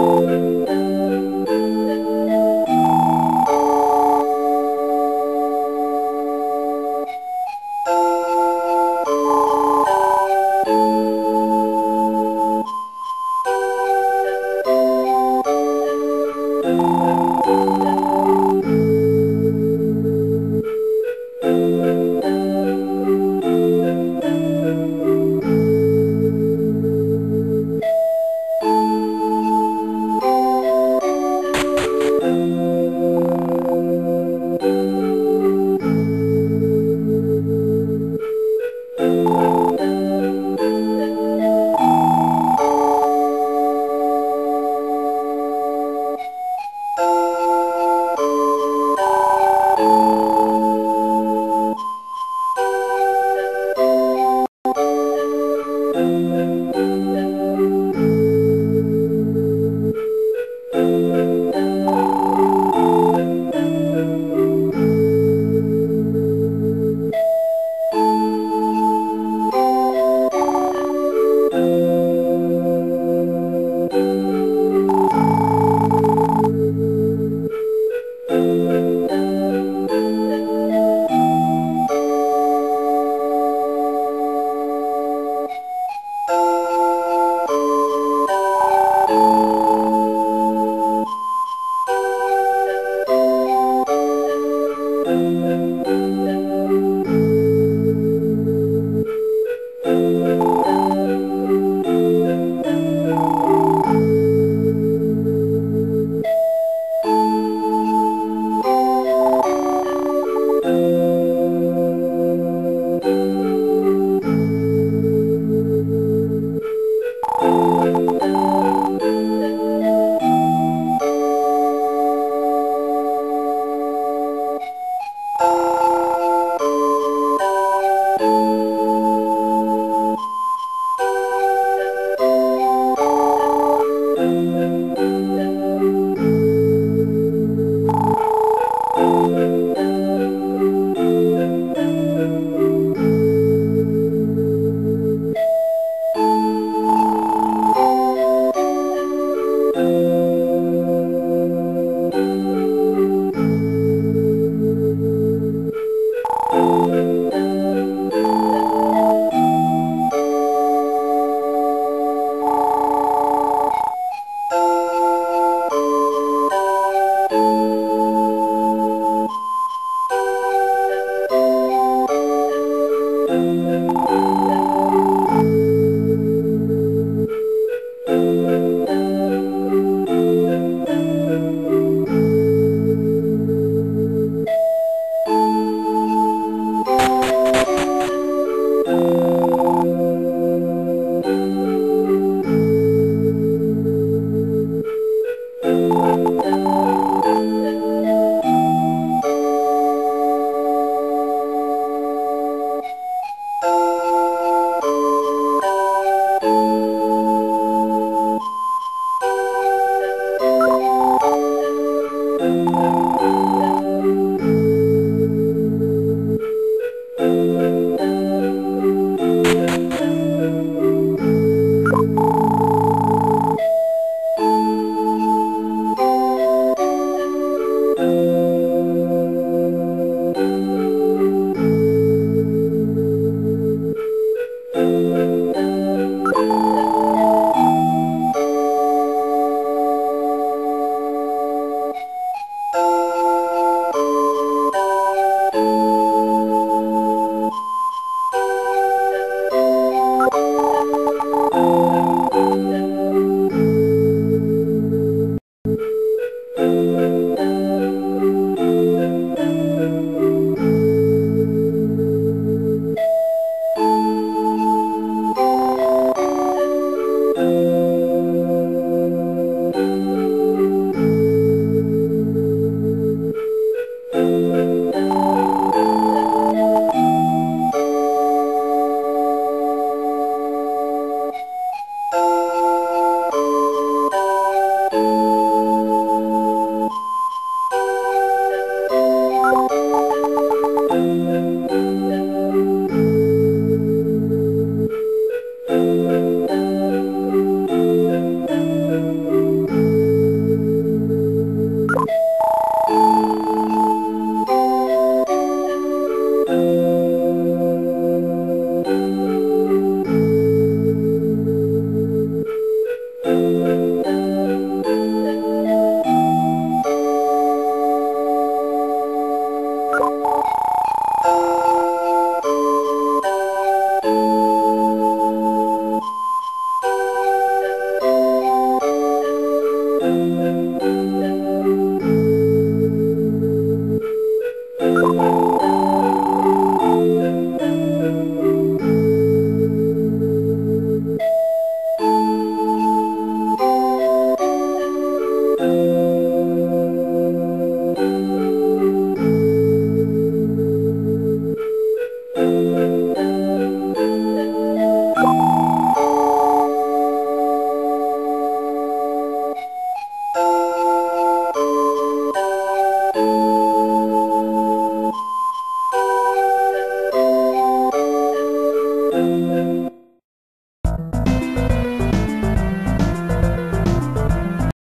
Música Música